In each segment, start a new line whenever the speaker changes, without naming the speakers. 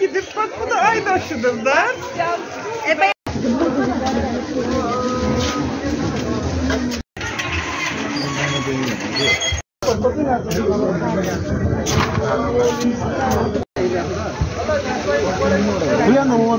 gidip bak bu da aynı aşıdırlar.
E ben
Kuya na mo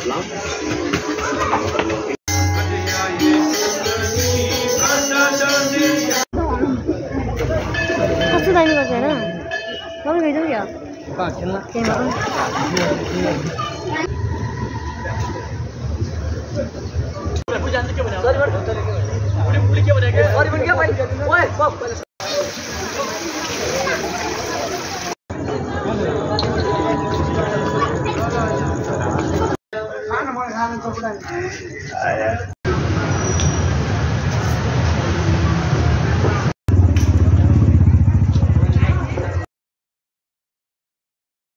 tabla.
같이 다니는 거잖아. 너는 왜 저리야? 오빠 괜찮나? 괜찮아. はい。